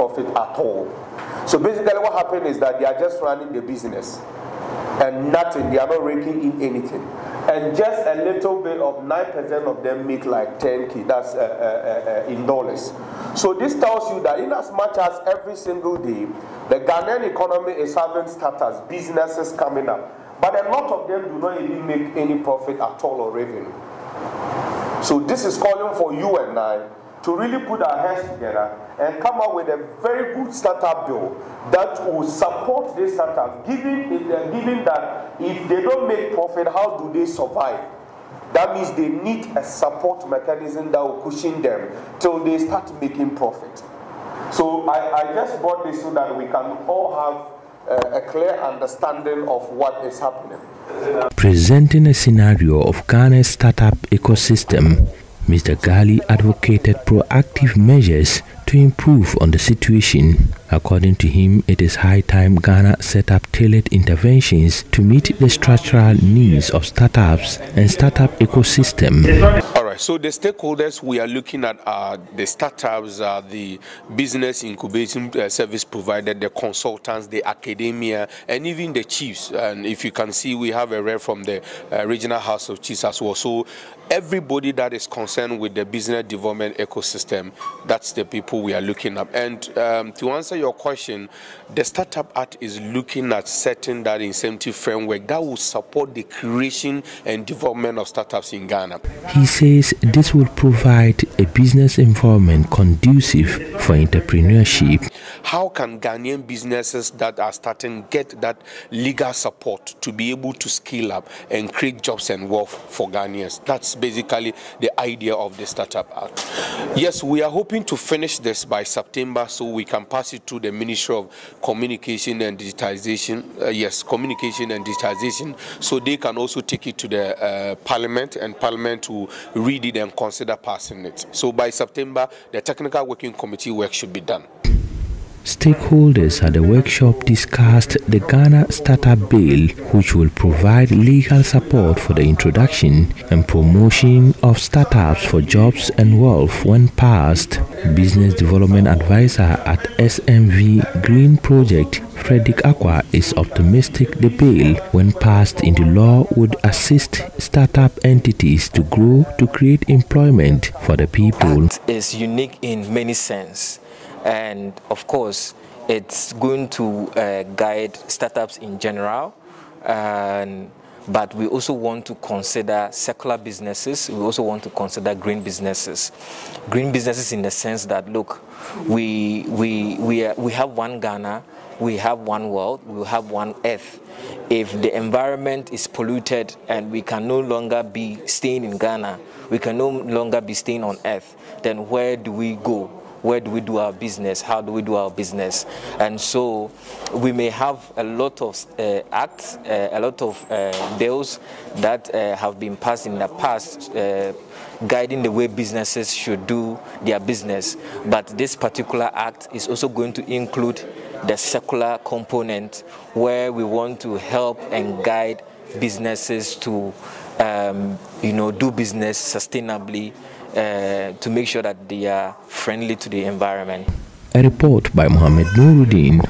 profit at all. So basically, what happened is that they are just running the business and nothing, they are not raking in anything. And just a little bit of 9% of them make like 10k, that's uh, uh, uh, in dollars. So this tells you that in as much as every single day, the Ghanaian economy is having startups, businesses coming up, but a lot of them do not even make any profit at all or revenue. So this is calling for you and I to really put our heads together and come up with a very good startup bill that will support these startups, given, given that if they don't make profit, how do they survive? That means they need a support mechanism that will cushion them till they start making profit. So I, I just brought this so that we can all have uh, a clear understanding of what is happening. Presenting a scenario of Ghana's startup ecosystem, Mr. Ghali advocated proactive measures to improve on the situation. According to him, it is high time Ghana set up tailored interventions to meet the structural needs of startups and startup ecosystem. Right, so the stakeholders we are looking at are the startups, uh, the business incubation uh, service provider, the consultants, the academia, and even the chiefs. And if you can see, we have a rep from the uh, regional house of chiefs as well. So everybody that is concerned with the business development ecosystem, that's the people we are looking at. And um, to answer your question, the Startup Act is looking at setting that incentive framework that will support the creation and development of startups in Ghana. He says this will provide a business environment conducive for entrepreneurship. How can Ghanaian businesses that are starting get that legal support to be able to scale up and create jobs and wealth for Ghanaians? That's basically the idea of the Startup Act. Yes, we are hoping to finish this by September so we can pass it to the Ministry of Communication and Digitization. Uh, yes, Communication and Digitization, so they can also take it to the uh, Parliament and Parliament to read it and consider passing it. So by September, the Technical Working Committee work should be done. Stakeholders at the workshop discussed the Ghana Startup Bill, which will provide legal support for the introduction and promotion of startups for jobs and wealth when passed. Business Development Advisor at SMV Green Project, Frederick Aqua, is optimistic the bill, when passed into law, would assist startup entities to grow to create employment for the people. It is unique in many sense and of course it's going to uh, guide startups in general but we also want to consider secular businesses. We also want to consider green businesses. Green businesses in the sense that, look, we, we, we, are, we have one Ghana, we have one world, we have one earth. If the environment is polluted and we can no longer be staying in Ghana, we can no longer be staying on earth, then where do we go? Where do we do our business, how do we do our business. And so we may have a lot of uh, acts, uh, a lot of uh, bills that uh, have been passed in the past uh, guiding the way businesses should do their business. But this particular act is also going to include the secular component where we want to help and guide businesses to um, you know, do business sustainably uh, to make sure that they are friendly to the environment. A report by Mohamed Nurudeen.